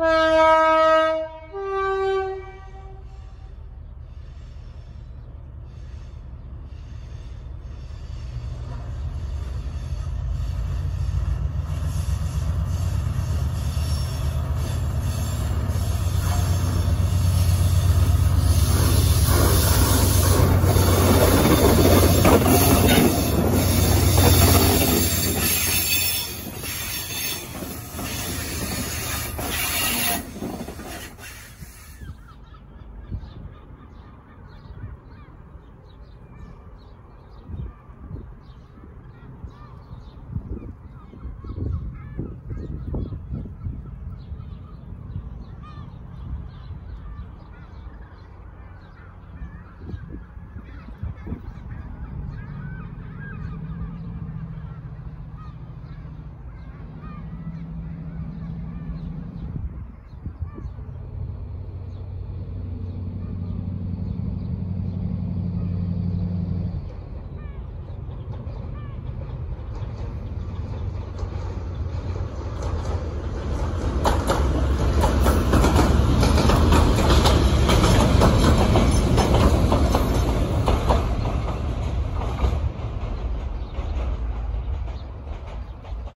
Oh.